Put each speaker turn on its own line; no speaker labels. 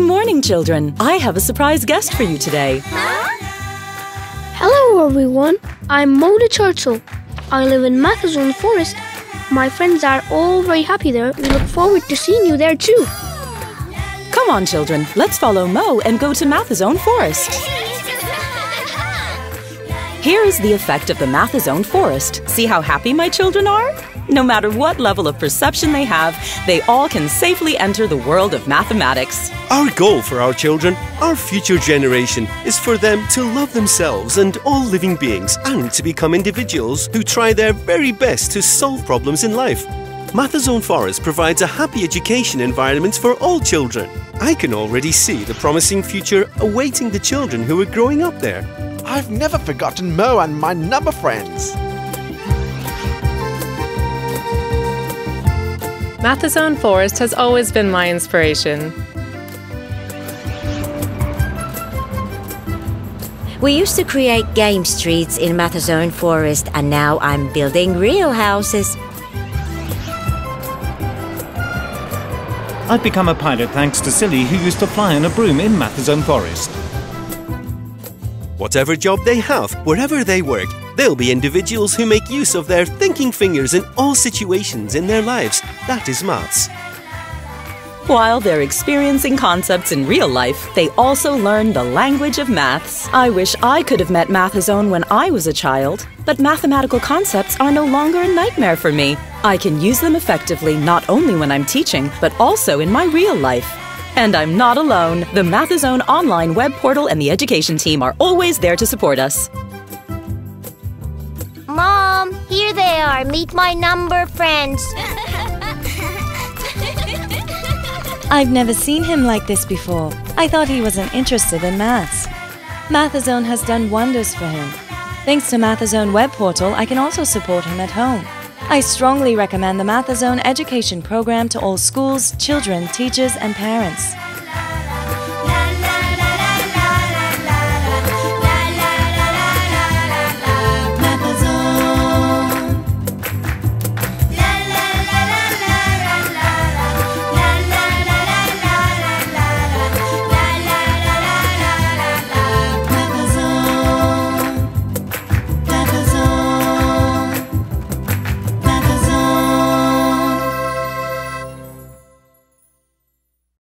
morning, children. I have a surprise guest for you today.
Hello, everyone. I'm Mona Churchill. I live in Mathazone Forest. My friends are all very happy there. We look forward to seeing you there too.
Come on, children. Let's follow Mo and go to Mathazone Forest. Here is the effect of the Mathazone Forest. See how happy my children are? No matter what level of perception they have, they all can safely enter the world of mathematics.
Our goal for our children, our future generation, is for them to love themselves and all living beings and to become individuals who try their very best to solve problems in life. Mathazone Forest provides a happy education environment for all children. I can already see the promising future awaiting the children who are growing up there.
I've never forgotten Mo and my number friends.
Mathazone Forest has always been my inspiration.
We used to create game streets in Mathazone Forest, and now I'm building real houses.
I've become a pilot thanks to Silly, who used to fly on a broom in Mathazone Forest.
Whatever job they have, wherever they work, they'll be individuals who make use of their thinking fingers in all situations in their lives. That is maths.
While they're experiencing concepts in real life, they also learn the language of maths. I wish I could have met Mathazone when I was a child, but mathematical concepts are no longer a nightmare for me. I can use them effectively not only when I'm teaching, but also in my real life. And I'm not alone. The Mathazone online web portal and the education team are always there to support us.
Mom, here they are. Meet my number friends.
I've never seen him like this before. I thought he wasn't interested in maths. Mathazone has done wonders for him. Thanks to Mathazone web portal, I can also support him at home. I strongly recommend the Mathazone education program to all schools, children, teachers, and parents.